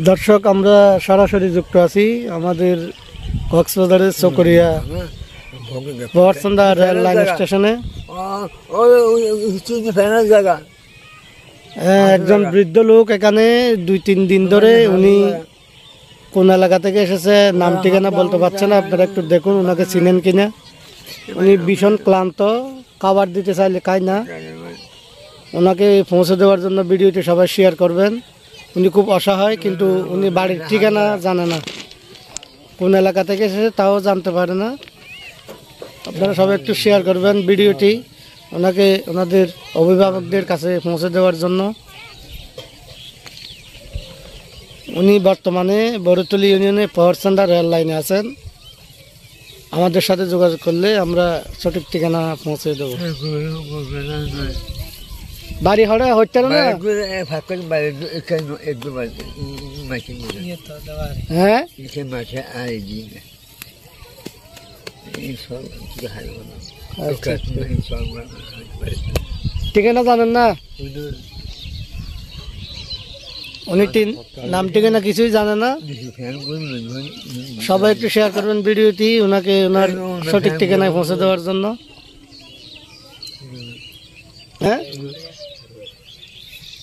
দর্শক আমরা সরাসরি যুক্ত আছি আমাদের কক্সবাজারের চকরিয়া রেল লাইন স্টেশনে। জায়গা। হ্যাঁ, একজন বৃদ্ধ লোক এখানে দুই তিন দিন ধরে উনি কোন এলাকা থেকে এসেছে নাম ঠিকানা বলতে পারছে না আপনারা একটু দেখুন ওনাকে চিনেন কিনা। উনি ভীষণ ক্লান্ত খাবার দিতে চাইলে খায় না। ওনাকে পৌঁছে দেওয়ার জন্য ভিডিওটি সবাই শেয়ার করবেন। উনি খুব অসহায়, কিন্তু উনি বাড়ির ঠিকানা জানে না। কোন এলাকা থেকে এসেছে তাও জানতে পারে না। আপনারা সবাই একটু শেয়ার করবেন ভিডিওটি। ওনাকে, ওনাদের অভিভাবকদের কাছে পৌঁছে দেওয়ার জন্য। উনি বর্তমানে বড়তলি ইউনিয়নে পাওয়ারসান্ডা রেল লাইনে আছেন। আমাদের সাথে যোগাযোগ করলে আমরা সঠিক ঠিকানা পৌঁছে দেবো। বাড়ি হরে হচ্ছে না ফাঁকা বাইরে হ্যাঁ? এসে মাছে দিই এই সব হারিয়ে আচ্ছা, আচ্ছা। ঠিকানা জানেন না? উনি নাম ঠিকানা কিছুই জানে না। সবাই একটু শেয়ার করবেন ভিডিওটি ওনাকে ওনার সঠিক ঠিকানায় পৌঁছে দেওয়ার জন্য। হ্যাঁ?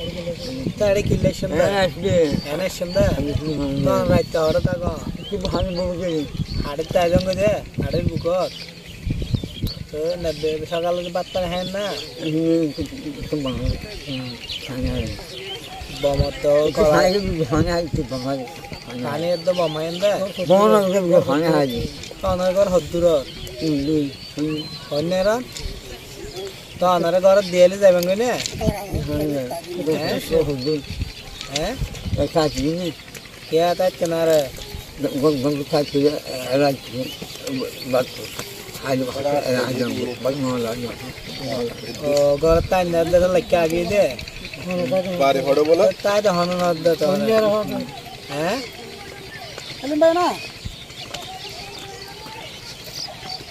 পারে হরে হইনে আর তাড়ি কিলেশন দে এনেশন দে তখন রাইতে হরে তাক হাড়ের তাইজঙ্গ দে হাড়ের বুকত তো নেবে সকালে বার্তা হ্যাঁ না? বমত তো পানি একদম বমাইন দে অনার ঘর হদ্দুর অন্যের তো অনার ঘর দিয়েলে যাবেন কই না হ্যাঁ কে তাই কেনারে ও ঘর তাই না দে লাগে আগে দে বাড়ি হড়ে বলে তাই তো হন না দে তো হ্যাঁ তো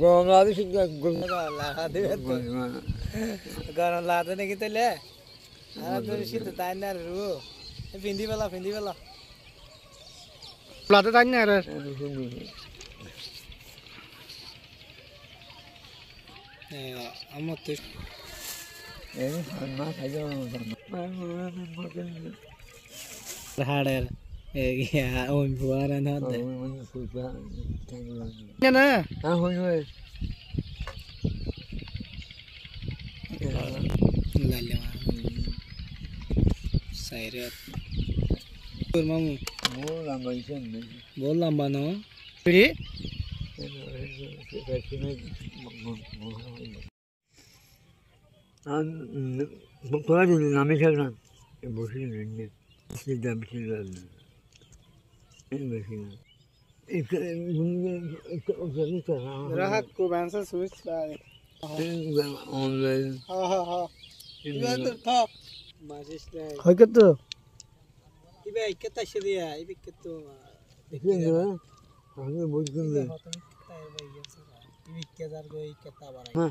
गोमला भी सीख गोमला लाहा दे। गोमला तो। नहीं कितने तो ले अरे तो इसी तो ताइन ना रू। फिंदी वाला फिंदी वाला। प्लाटे ताइन ना रे हम तो ए हम ना खाई जाओ हाड़ है dạ ôi vừa ra nó để nhanh á à hồi hồi là là sai rồi tôi mong bố làm bài chân bố làm bài nó. Đi anh bố tôi làm cái gì làm cái gì làm cái gì ग्राहक को भैंसा switch online हाँ हाँ हाँ इधर तो था माजिश ने हाँ कितना इबे कितना शरीर है इबे कितना देखने के बाद हमें बोल कर दे इबे क्या दर कोई कितना बारा हाँ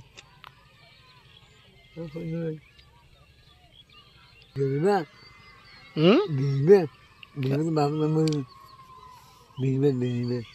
गिरना हम्म गिरना गिरना बाप नमः 明白，明白。